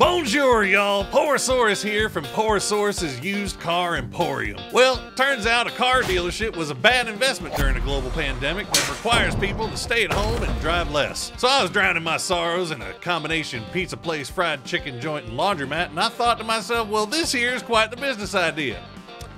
Bonjour, y'all. Porosaurus here from Porosaurus's Used Car Emporium. Well, turns out a car dealership was a bad investment during a global pandemic that requires people to stay at home and drive less. So I was drowning my sorrows in a combination pizza place, fried chicken joint, and laundromat, and I thought to myself, well, this here is quite the business idea.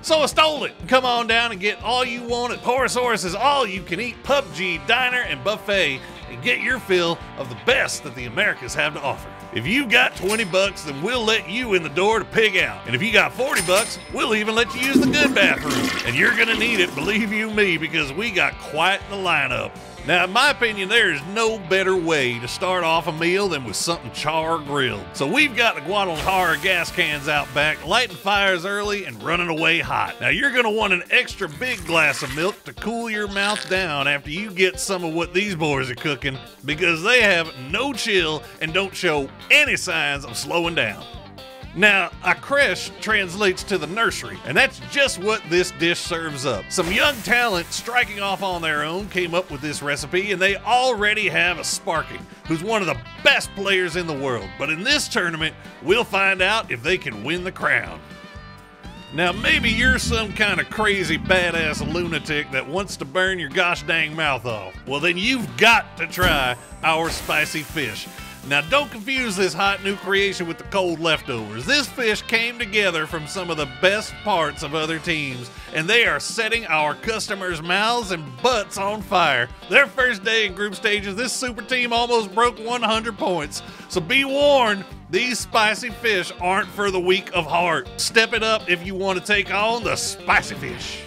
So I stole it. Come on down and get all you want at Porosaurus's all you can eat PUBG diner and buffet and get your fill of the best that the Americas have to offer. If you've got 20 bucks, then we'll let you in the door to pig out. And if you got 40 bucks, we'll even let you use the good bathroom. And you're gonna need it, believe you me, because we got quite the lineup. Now, in my opinion, there is no better way to start off a meal than with something char grilled. So we've got the Guadalajara gas cans out back, lighting fires early and running away hot. Now you're gonna want an extra big glass of milk to cool your mouth down after you get some of what these boys are cooking because they have no chill and don't show any signs of slowing down. Now, a creche translates to the nursery, and that's just what this dish serves up. Some young talent striking off on their own came up with this recipe, and they already have a Sparky, who's one of the best players in the world. But in this tournament, we'll find out if they can win the crown. Now, maybe you're some kind of crazy badass lunatic that wants to burn your gosh dang mouth off. Well, then you've got to try our spicy fish. Now, don't confuse this hot new creation with the cold leftovers. This fish came together from some of the best parts of other teams, and they are setting our customers' mouths and butts on fire. Their first day in group stages, this super team almost broke 100 points. So be warned, these spicy fish aren't for the weak of heart. Step it up if you want to take on the spicy fish.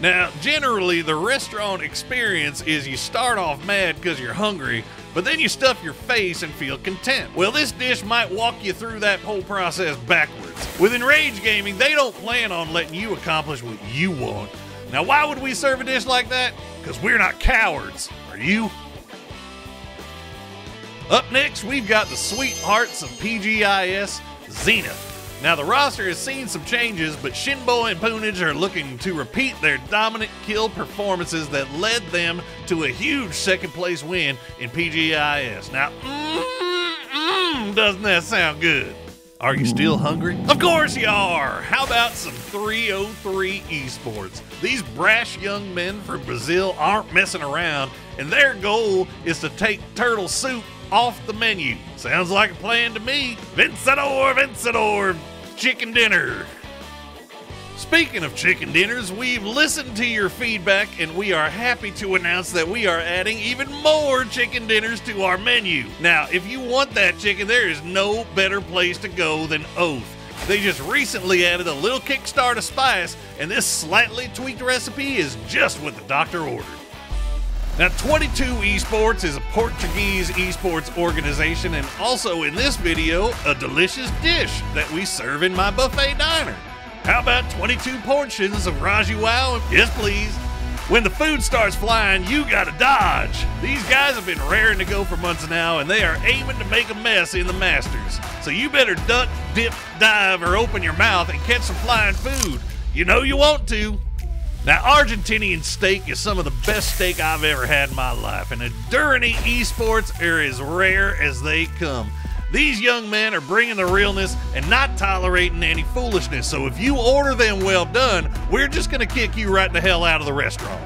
Now, generally, the restaurant experience is you start off mad because you're hungry, but then you stuff your face and feel content. Well, this dish might walk you through that whole process backwards. With Enrage Gaming, they don't plan on letting you accomplish what you want. Now, why would we serve a dish like that? Because we're not cowards. Are you? Up next, we've got the sweethearts of PGIS, Zenith. Now, the roster has seen some changes, but Shinbo and Poonage are looking to repeat their dominant kill performances that led them to a huge second place win in PGIS. Now, mm, mm, doesn't that sound good? Are you still hungry? Of course you are! How about some 303 esports? These brash young men from Brazil aren't messing around, and their goal is to take turtle soup off the menu. Sounds like a plan to me. Vencedor, Vencedor, chicken dinner. Speaking of chicken dinners, we've listened to your feedback and we are happy to announce that we are adding even more chicken dinners to our menu. Now, if you want that chicken, there is no better place to go than Oath. They just recently added a little kickstart of spice, and this slightly tweaked recipe is just what the doctor ordered. Now, 22 Esports is a Portuguese esports organization, and also in this video, a delicious dish that we serve in my buffet diner. How about 22 portions of Raji Wow? Yes, please. When the food starts flying, you gotta dodge. These guys have been raring to go for months now, and they are aiming to make a mess in the Masters. So you better duck, dip, dive, or open your mouth and catch some flying food. You know you want to. Now, Argentinian steak is some of the best steak I've ever had in my life, and Endurity esports are as rare as they come. These young men are bringing the realness and not tolerating any foolishness, so if you order them well done, we're just going to kick you right the hell out of the restaurant.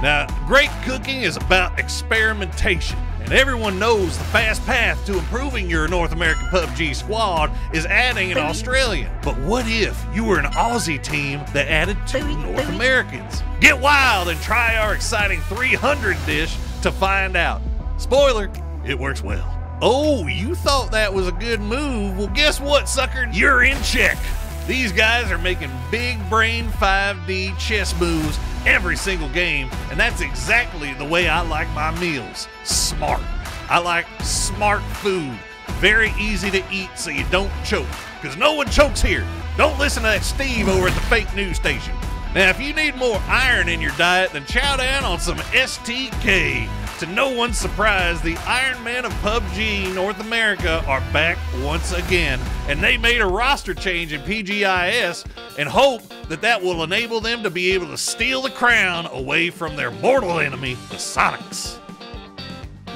Now, great cooking is about experimentation, and everyone knows the fast path to improving your North American PUBG squad is adding an Australian. But what if you were an Aussie team that added two North Americans? Get wild and try our exciting 300 dish to find out. Spoiler, it works well. Oh, you thought that was a good move? Well, guess what, sucker? You're in check. These guys are making big brain 5D chess moves every single game, and that's exactly the way I like my meals. Smart. I like smart food. Very easy to eat so you don't choke, because no one chokes here. Don't listen to that Steve over at the fake news station. Now, if you need more iron in your diet, then chow down on some STK. To no one's surprise, the Iron Man of PUBG North America are back once again, and they made a roster change in PGIS and hope that that will enable them to be able to steal the crown away from their mortal enemy, the Soniqs.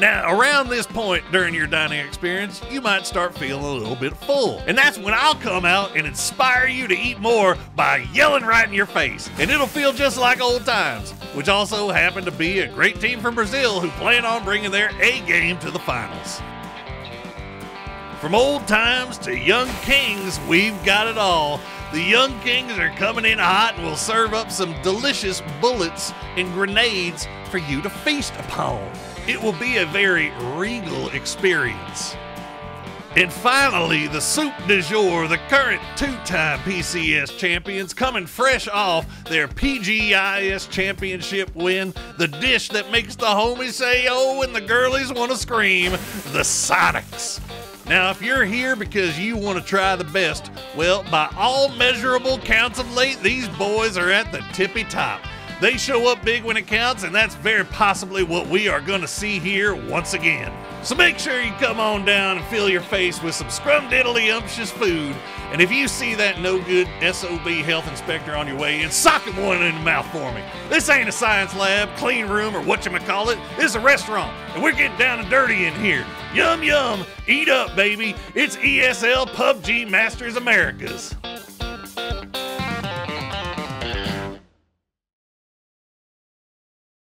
Now, around this point during your dining experience, you might start feeling a little bit full. And that's when I'll come out and inspire you to eat more by yelling right in your face. And it'll feel just like old times, which also happen to be a great team from Brazil who plan on bringing their A game to the finals. From old times to young kings, we've got it all. The young kings are coming in hot and will serve up some delicious bullets and grenades for you to feast upon. It will be a very regal experience. And finally, the soup du jour, the current two time PCS champions, coming fresh off their PGIS championship win. The dish that makes the homies say, oh, and the girlies want to scream the Soniqs. Now, if you're here because you want to try the best, well, by all measurable counts of late, these boys are at the tippy top. They show up big when it counts, and that's very possibly what we are going to see here once again. So make sure you come on down and fill your face with some scrumdiddly umptious food. And if you see that no good SOB health inspector on your way in, sock him one in the mouth for me. This ain't a science lab, clean room, or what you call it. This is a restaurant, and we're getting down and dirty in here. Yum yum, eat up, baby. It's ESL PUBG Masters Americas.